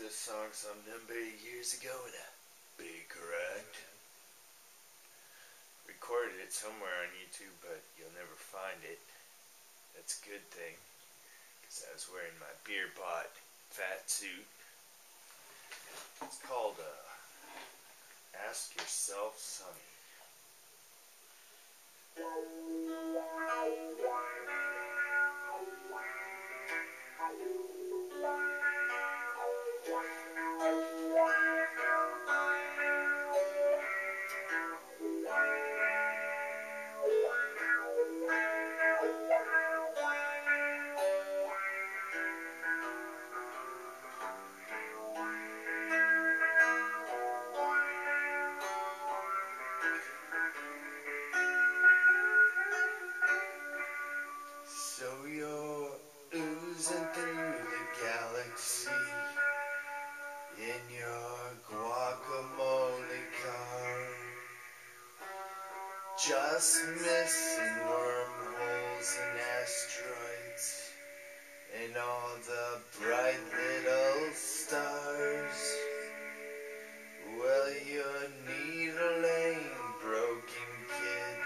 this song some number of years ago in a Baker Act. Recorded it somewhere on YouTube, but you'll never find it. That's a good thing, because I was wearing my beer bot fat suit. It's called uh, Ask Yourself Sunny. Just missing wormholes and asteroids and all the bright little stars. Well, you're needling broken kid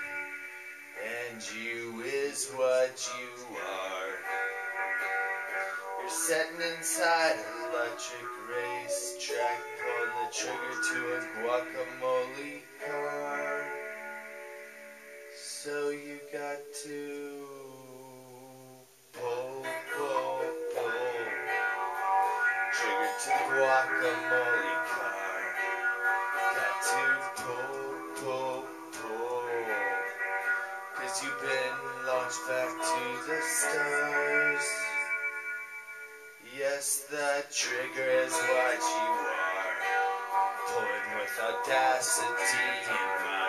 and you is what you are. You're sitting inside an electric race track, pulling the trigger to a guacamole car. So you got to pull, pull, pull, trigger to the guacamole car. Got to pull, pull, pull. Cause you've been launched back to the stars. Yes, the trigger is what you are. Pulling with audacity and might.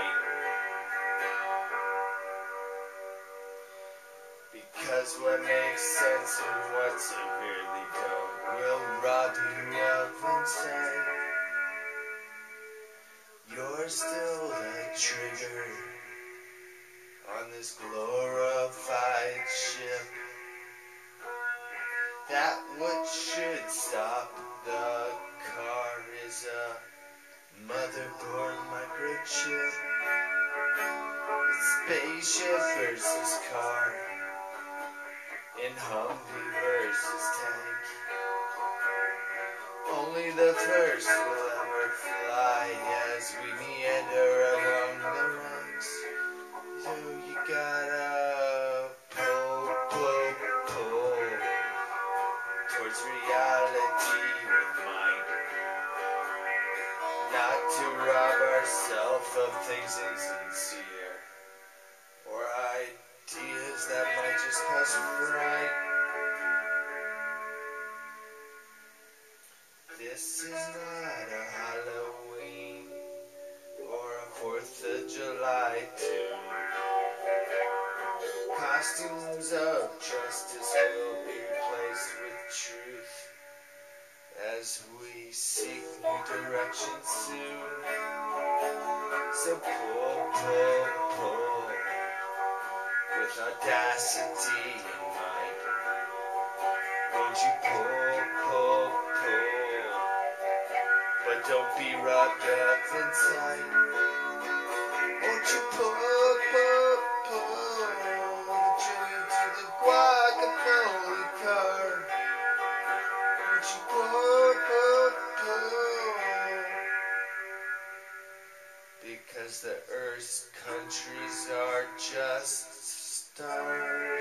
Because what makes sense and what severely don't will rob you of insight. You're still the trigger on this glorified ship. That what should stop the car is a motherboard microchip. It's spaceship versus car. In Humvee versus tank. Only the first will ever fly as we meander along the ranks. So you gotta pull, pull, pull towards reality with might. Not to rob ourselves of things insincere that might just. This is not a Halloween or a Fourth of July tune. Costumes of justice will be replaced with truth as we seek new direction soon. So pull, pull, pull with audacity in mind. Won't you pull, pull, pull? But don't be wrapped up inside. Won't you pull, pull, pull? Join to the guacamole car. Won't you pull, pull, pull? Because the Earth's countries are just time.